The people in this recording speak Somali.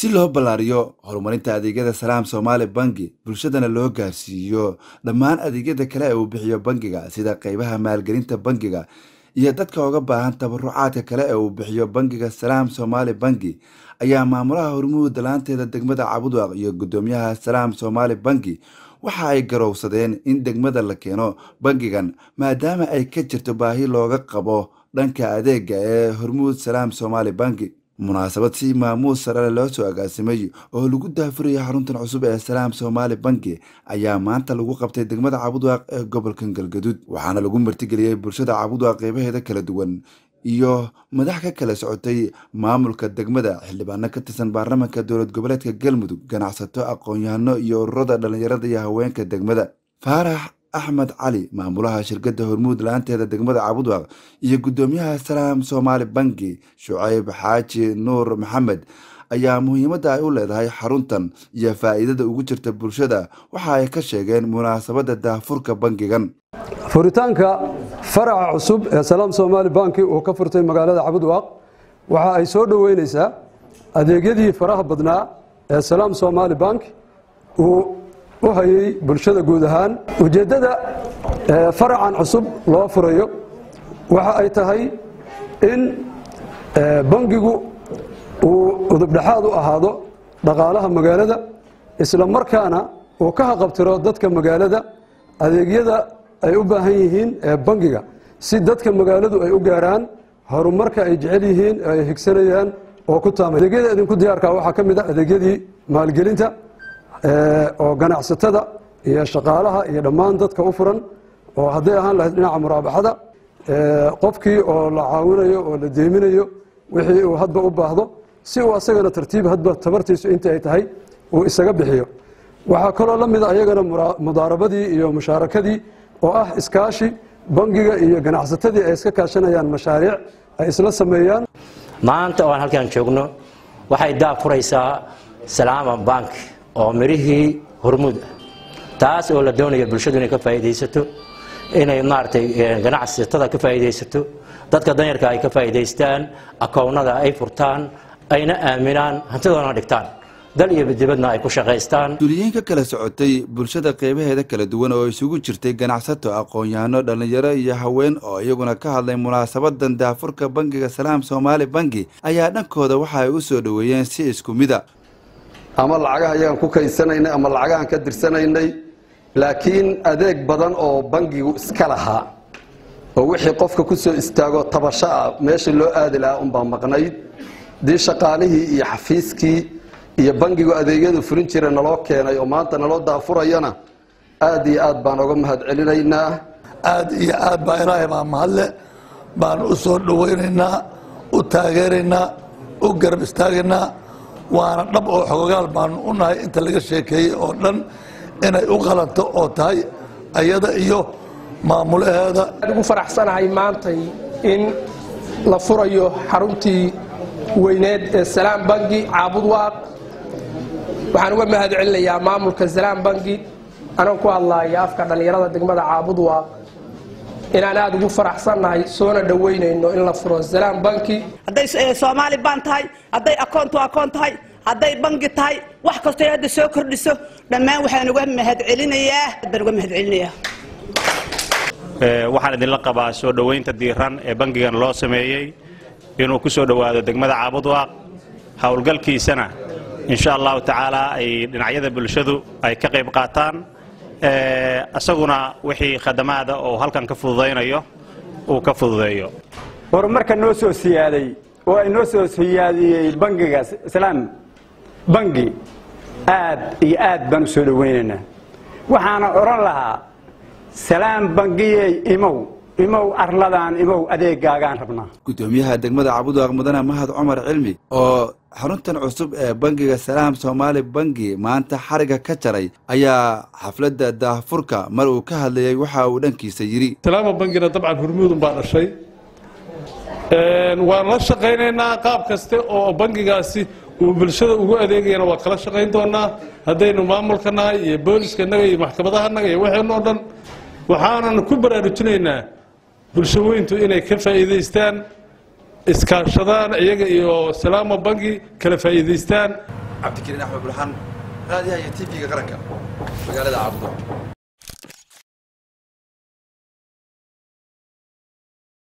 si loo ballaariyo horumarinta adeegyada salaam soomaali bangi bulshadana loo gaarsiiyo dhammaan adeegyada kale ee uu bixiyo bangiga sida qeybaha maalgelinta bangiga iyo dadka uga baahan tabarucaadka kale ee uu bixiyo bangiga salaam soomaali bangi. Ayaa maamulaha hormuud dalaanteeda degmada cabudwaaq iyo guddoomiyaha salaam soomaali bangi waxa ay garowsadeen in degmada la keeno bangigan maadaama ay ka jirto baahi looga qabo dhanka adeega ee hormuud salaam soomaali bangi munaasabad si maamuus sarale loo soo agaasimay oo lagu daafuraya xaruntan cusub ee salaam soomaali bangi ayaa maanta lagu qabtay degmada cabudwaaq ee gobolka galgaduud waxaana lagu martigeliyey bulshada cabudwaaq qeybaheeda kala duwan iyo madax ka kala socotay maamulka degmada xildhibaano ka tirsan baarlamaanka dowlad goboleedka galmudug ganacsato aqoon-yahano iyo ururada dhallinyarada iyo haweenka degmada. Faarax axmed cali maamulaha shirkadda hormuud la'aanteeda degmada cabudwaaq iyo guddoomiyaha salaam soomaali bangi shucayb xaaji nuur maxamed ayaa muhiimadda ay u leedahay xaruntan iyo faa'iidada ugu jirta bulshada. Waxa ay ka sheegeen munaasabadda daafurka bangigan. Furitaanka faraca cusub ee salaam soomaali banki uu ka furtay magaalada cabudwaaq waxa ay soo dhoweyneysaa adeegyadii faraha badnaa ee salaam soomaali bank uu u hayay bulshada guud ahaan. Ujeeddada faracan cusub loo furayo waxa ay tahay in bangigu uu udubdhexaad u ahaado dhaqaalaha magaalada isla markaana uu ka haqabtiro dadka magaalada adeegyada ay u baahan yihiin ee bangiga. Si dadka magaaladu ay u gaaraan horumarka ay jecel yihiin ay higsanayaan oo ku taamay. Adeegyada idinku diyaarka waxaa ka mid a adeegyadii maalgelinta oo ganacsatada iyo shaqaalaha iyo dhammaan dadka u furan oo hadday ahaan lahayd dhinaca muraabaxada qofkii oo la caawinayo oo la deeminayo wixii uu hadba u baahdo si uu asagana tartiib hadba tabartiisu inta ay tahay uu isaga bixiyo. Waxaa kaloo la mida ayagana mudaarabadii iyo mushaarakadii oo ah iskaashi bangiga iyo ganacsatadii ay iska kaashanayaan mashaariic ay isla sameeyaan. Maanta oo aan halkaan joogno waxay daa furaysaa salaama bank oo mirihii hormuud ah. Taas oo la doonayo bulshadu inay ka faa'iidaysato inay maaragtay ganacsatada ka faa'iidaysato dadka danyarka ay ka faa'iidaystaan akownada ay furtaan ayna aaminaan hantidoona dhigtaan. Dal iyo dibadna ay ku shaqaystaan. Duliyiin ka kala socotay bulshada qeybaheeda kala duwan oo isugu jirtay ganacsato aqoon-yahano dhallinyaro iyo haween oo iyaguna ka hadlay munaasabadan daafurka bangiga salaam soomaali bangi ayaa dhankooda waxa ay u soo dhoweeyeen si isku mida ama lacagaha ayagaan ku kaysanaynay ama lacagahan ka dirsanaynay. Laakiin adeeg badan oo bangigu iska lahaa oo wixii qofka ku soo istaago tabasho ah meeshii loo aadi lahaa unbaa maqnayd. Dii shaqaalihii iyo xafiiskii iyo bangigu adeegyadu fulin jira naloo keenay oo maanta naloo daafurayana aad iyo aad baan oga mahad celinaynaa. Aad iyo aad baa ilaahay baa mahadle. Baan u soo dhowaynaynaa u taageeraynaa u garab istaagaynaa waana dhab oo xogogaal baanu u nahay inta laga sheekeeyey oo dhan inay u qalanto oo tahay ayada iyo maamulaheeda. Ugu faraxsanahay maantay in la furayo xaruntii weyneed ee salaam bangi caabudwaaq waxaan uga mahad celinayaa maamulka salaam bangi anoo ku hadlaaya afka dhallinyarada degmada caabudwaaq inaan aada ugu faraxsannahay soona dhoweynayno in la furo. Salaam banki. Hadday soomaali baan tahay hadday akoon to akoon tahay hadday bangi tahay wax kastoo hadda soo kordhiso dhammaan waxaan uga mahad celinayaa baan uga mahad celinayaa waxaan idinla qabaa soo dhoweynta diiran ee bangigan loo sameeyey inuu ku soo dhowaado degmada caabudwaaq howlgalkiisana insha allahu tacaala ay dhinacyada bulshadu ay ka qayb qaataan isaguna wixii khadamaada oo halkan ka fududaynayo uu ka fududeeyo. Horumarka noo soo siyaaday oo ay noo soo siyaadiyey bangiga islaam bangi aad iyo aad baan u soo dhowaynaynaa waxaana odhan lahaa salaam bangiyey imow imow arladaan imow adeegaagaan rabnaa. Guddoomiyaha degmada cabudwaaq mudane mahad cumar cilmi oo xaruntan cusub ee bangiga salaam soomaali bangi maanta xariga ka jaray ayaa xafladda daahfurka mar uu ka hadlayay waxa uu dhankiisa yidhi salaama bangina dabcan hormuudun baa dhashay. Waan la shaqaynaynaa qaab kaste oo bangigaasi uu bulshada ugu adeegayana waa kala shaqayn doonaa haddaynu maamulka nahay iyo booliskanaga iyo maxkamadahanaga iyo waxeenoo dhan waxaanan ku baraarujinaynaa bulshaweyntu inay ka faa'iidaystaan iskaashadaan iyaga iyo salaama bangi kala faa'iidaystaan. Cabdikariin axmed bulxan raadiyaha iyo tv-ga qaranka magaalada cabdo